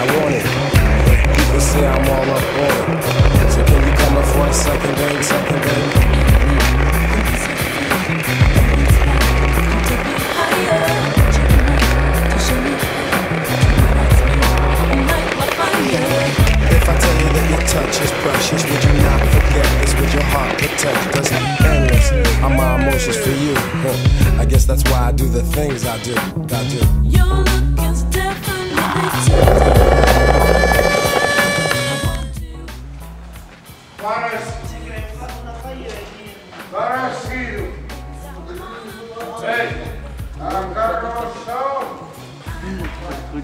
I want it. People say I'm all up on it. So can you come up for a second, babe? Second, babe. If I tell you that your touch is precious, would you not forget this? Would your heart protect us? Endless. I'm my emotions for you. Huh. I guess that's why I do the things I do. I do. Your look is definitely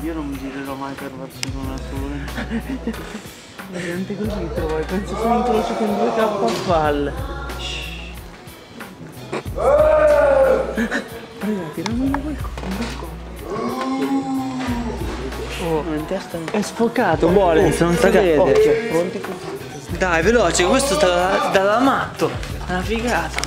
Io non mi girerò mai per Barcellona solo. La gente così trova, penso sia un incrocio con due K a palle. Raga, tiriamo via qualcosa. Oh, in testa è sfocato, buone, se non si vede. pronti Dai, veloce, questo da, da, da matto. Una figata.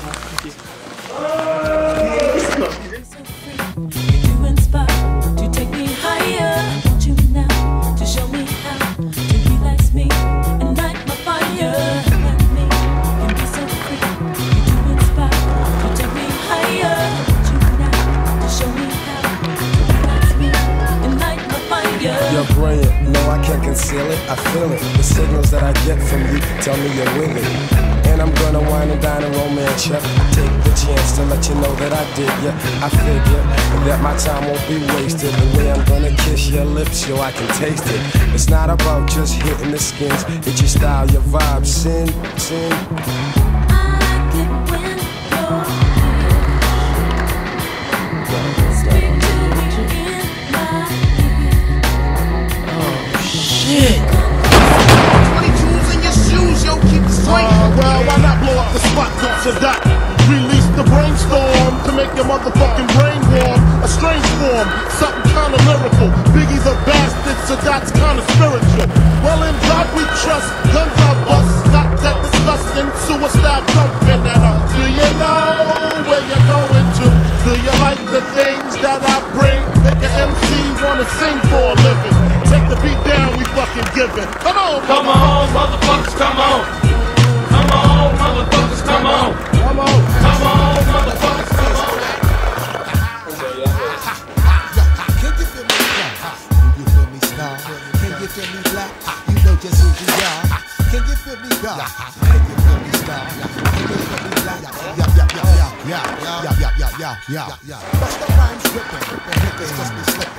I figure that my time won't be wasted. The way I'm gonna kiss your lips, yo, I can taste it. It's not about just hitting the skins, it's your style, your vibe, sin, sin. I like it when you're here. Speak to me in my Shit! 22s in your shoes, yo, keep it straight. Uh, well, why not blow up the spot, Dr. Dot? Release the brainstorm to make your motherfucking brain warm. A strange form, something kinda lyrical. Biggie's a bastard, so that's kinda spiritual. Well, in God we trust, guns are bust. Not that disgusting, suicide jumping at us. Uh, do you know where you're going to? Do you like the things that I bring? Make an MC wanna sing for a living. Take the beat down, we fucking give it. Come on, Come on, motherfuckers, come on. Yeah, yeah, yeah. Bust the rhymes ripping, the niggas just be slipping.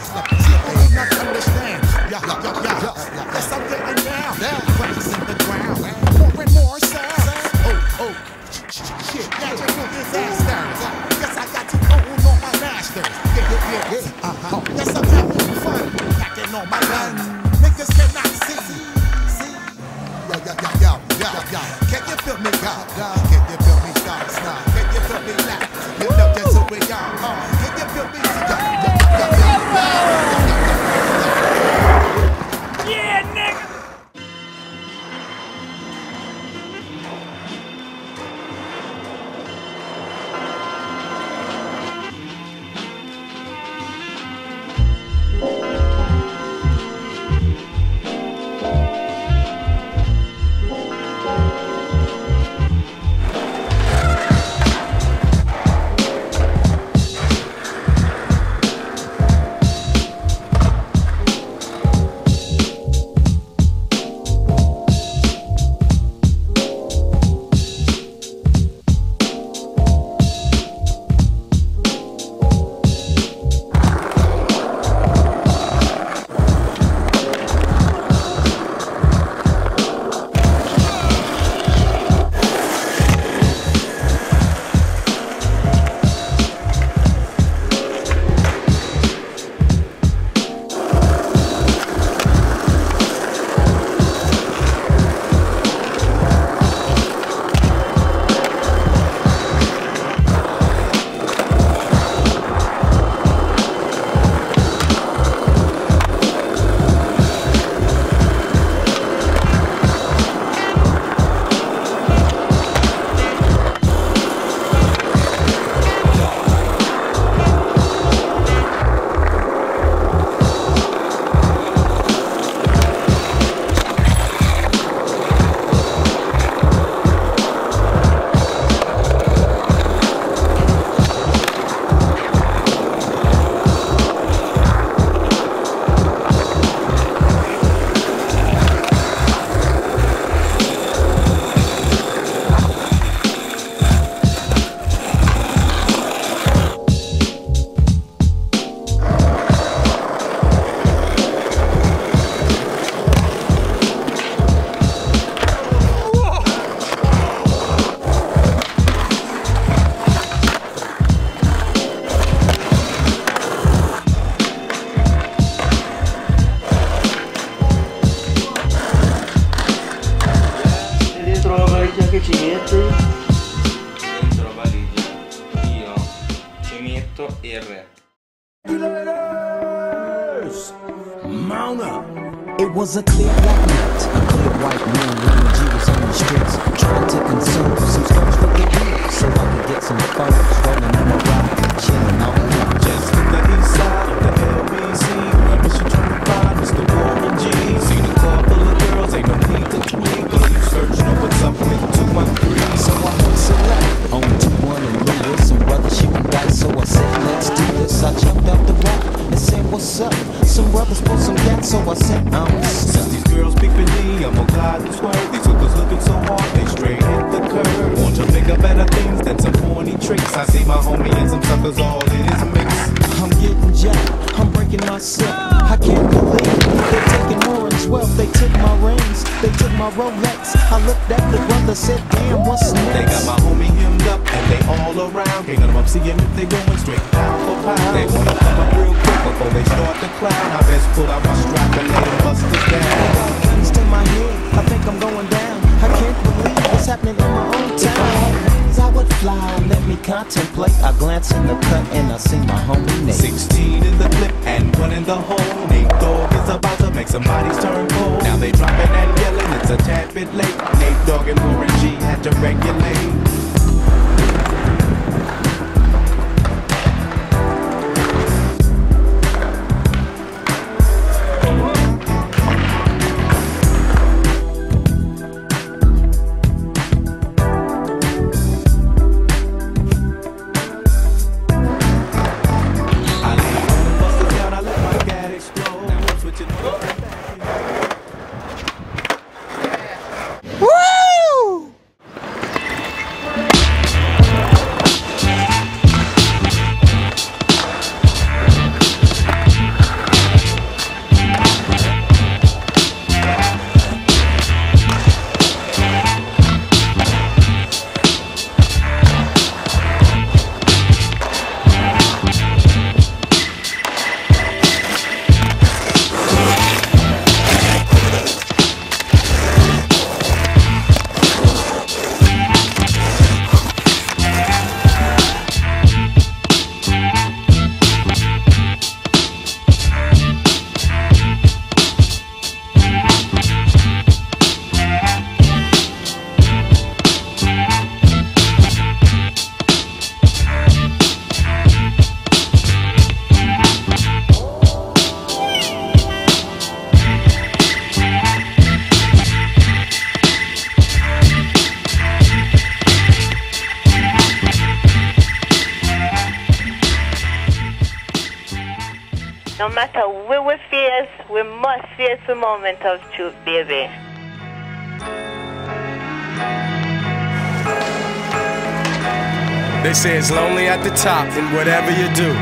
R. It was a clear black night, a clear white moon when G was on the streets, trying to consume some scotch for the heat, so I could get some fun, rolling on my ride, chilling all alone. Just to the east side of the LBC, where mission 25. 12, they took my rings, they took my Rolex. I looked at the brother, said, damn, what's next? They got my homie hemmed up, and they all around. Can't let them seeing if they going straight down for pound. They wanna come up real quick before they start to clown. I best pull out my strap and lay the busters down. I got guns to my head, I think I'm going down. I can't believe what's happening in my own town. I would fly, let me contemplate. I glance in the cut and I see my homie Nate. 16 in the clip and one in the hole. Nate Dogg is about to make somebody's turn dropping and yelling, it's a tad bit late. Nate Dogg and Warren G had to regulate. No matter where we face, we must face the moment of truth, baby. They say it's lonely at the top, and whatever you do,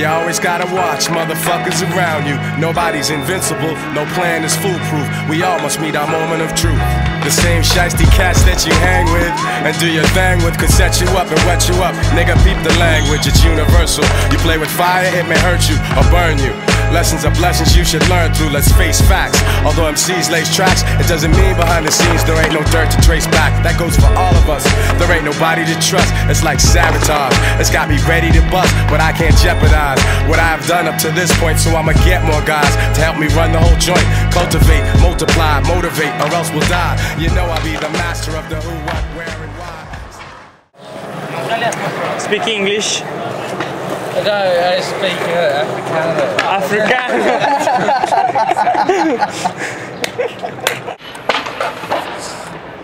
you always gotta watch motherfuckers around you. Nobody's invincible, no plan is foolproof. We all must meet our moment of truth. The same shiesty cats that you hang with and do your thing with could set you up and wet you up. Nigga, peep the language, it's universal. You play with fire, it may hurt you or burn you. Lessons are blessings you should learn through, let's face facts. Although MCs lace tracks, it doesn't mean behind the scenes there ain't no dirt to trace back. That goes for all of us. There ain't nobody to trust, it's like sabotage. It's got me ready to bust, but I can't jeopardize what I've done up to this point, so I'ma get more guys to help me run the whole joint. Cultivate, multiply, motivate, or else we'll die. You know I'll be the master of the who, what, where, and why. Speak English. No, I speak uh, Afrikaner. Afrikaner.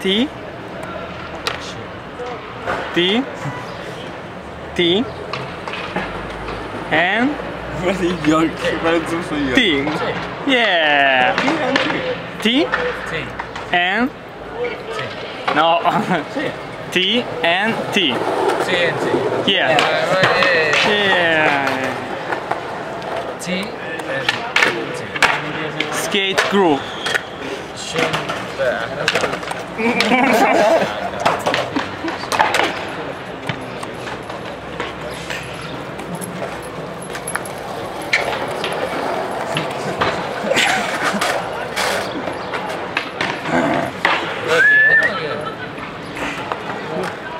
T. T. T. And. T. Yeah. T. And. No. T and T. TNT. Yeah. Yeah, yeah. T and T. Skate group.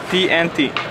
TNT.